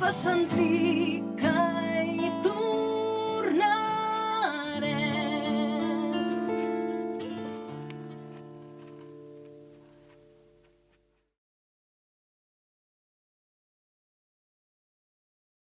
fa sentir que